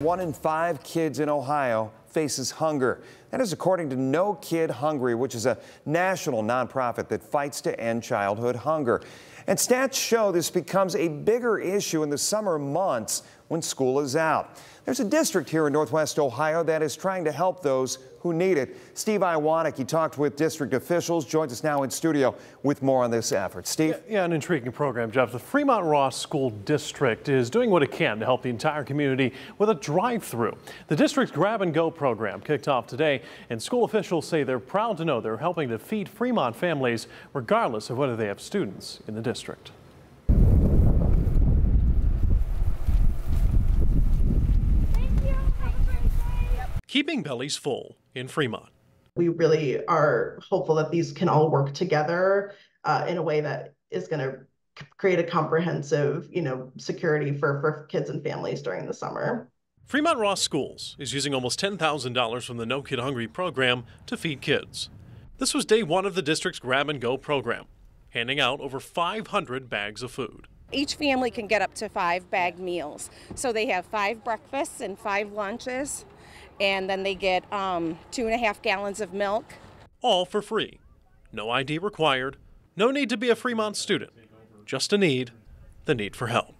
One in five kids in Ohio faces hunger. That is according to No Kid Hungry, which is a national nonprofit that fights to end childhood hunger. And stats show this becomes a bigger issue in the summer months when school is out. There's a district here in Northwest Ohio that is trying to help those who need it. Steve Iwanek, he talked with district officials, joins us now in studio with more on this effort. Steve? Yeah, yeah, an intriguing program, Jeff. The Fremont Ross School District is doing what it can to help the entire community with a drive-through. The district's Grab and Go program kicked off today, and school officials say they're proud to know they're helping to feed Fremont families regardless of whether they have students in the district. keeping bellies full in Fremont. We really are hopeful that these can all work together uh, in a way that is going to create a comprehensive, you know, security for, for kids and families during the summer. Fremont Ross Schools is using almost $10,000 from the No Kid Hungry program to feed kids. This was day one of the district's Grab and Go program, handing out over 500 bags of food. Each family can get up to five bag meals. So they have five breakfasts and five lunches and then they get um, two and a half gallons of milk. All for free. No ID required. No need to be a Fremont student. Just a need, the need for help.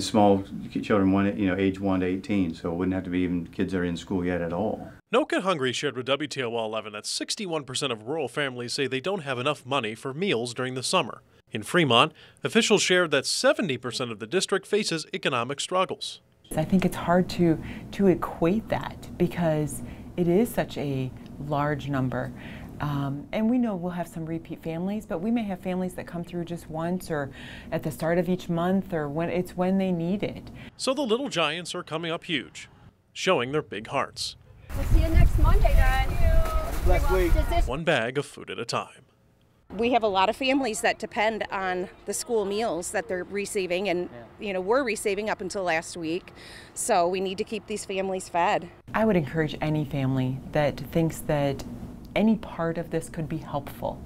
Small children, one, you know, age 1 to 18, so it wouldn't have to be even kids that are in school yet at all. No Kid Hungry shared with WTOL 11 that 61% of rural families say they don't have enough money for meals during the summer. In Fremont, officials shared that 70% of the district faces economic struggles. I think it's hard to, to equate that because it is such a large number. Um, and we know we'll have some repeat families, but we may have families that come through just once or at the start of each month or when it's when they need it. So the little giants are coming up huge, showing their big hearts. We'll see you next Monday, Don. Next week. One bag of food at a time we have a lot of families that depend on the school meals that they're receiving and you know we're receiving up until last week. So we need to keep these families fed. I would encourage any family that thinks that any part of this could be helpful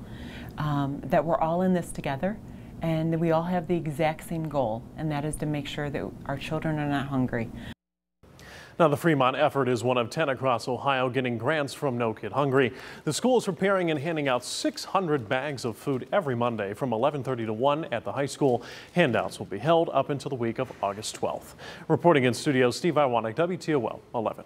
um, that we're all in this together and we all have the exact same goal and that is to make sure that our children are not hungry now, the Fremont effort is one of 10 across Ohio getting grants from No Kid Hungry. The school is preparing and handing out 600 bags of food every Monday from 1130 to 1 at the high school. Handouts will be held up until the week of August 12th. Reporting in studio, Steve Iwanek, WTOL 11.